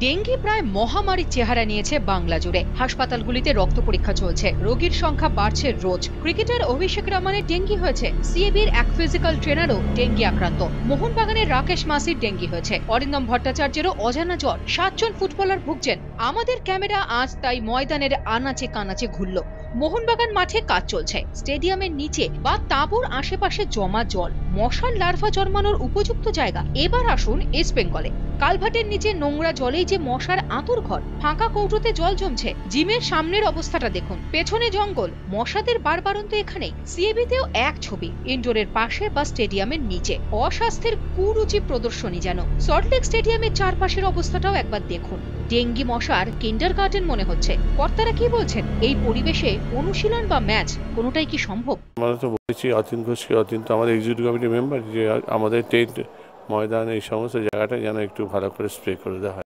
Dengue প্রায় মহামারীর চেহারা নিয়েছে বাংলা জুড়ে। হাসপাতালগুলিতে রক্ত পরীক্ষা চলছে। রোগীর সংখ্যা বাড়ছে রোজ। ক্রিকেটার অভিষেক রামানের ডেঙ্গি হয়েছে। সিএবির এক ফিজিক্যাল ট্রেনারও ডেঙ্গি আক্রান্ত। মোহনবাগানের রাকেশ মাসির ডেঙ্গি হয়েছে। অরিন্দম ভট্টাচার্যেরও অজানা জ্বর। সাতজন ফুটবলার ভুগছেন। আমাদের ক্যামেরা আজ তাই ময়দানের আনাচে কানাচে ঘুরল। মোহনবাগান মাঠে কাজ চলছে। স্টেডিয়ামের নিচে বা তাঁবুর আশেপাশে জমা জল মশার লার্ভা জন্মানোর উপযুক্ত জায়গা। এবার আসুন ইস্ট বেঙ্গলে কালভার্টের নিচে নোংরা জলেই যে মশার আঁতুর ঘর, ফাঁকা কৌটোতে জল জমছে। জিমের সামনের অবস্থাটা দেখুন। পেছনে জঙ্গল, মশাদের বারবারন্ত এখানেই সিএবিতেও এক ছবি, ইনডোরের পাশে বা স্টেডিয়ামের নিচে। অস্বাস্থ্যের কুরুচি প্রদর্শনী যেন। সল্টলেক স্টেডিয়ামের চারপাশের অবস্থাটাও একবার দেখুন। ডেঙ্গি মশার কিন্ডার গার্ডেন মনে হচ্ছে। কর্তারা কি বলছেন? এই পরিবেশে অনুশীলন বা ম্যাচ কোনোটাই কি সম্ভব? আমরা তো বলেছি অতীন ঘোষকে, অতীন তো আমাদের এক্সিকিউটিভ কমিটির মেম্বার যে আমাদের টেন্ট ময়দান এই সমস্ত জায়গাটা যেন একটু ভালো করে স্প্রে করে দেওয়া হয়।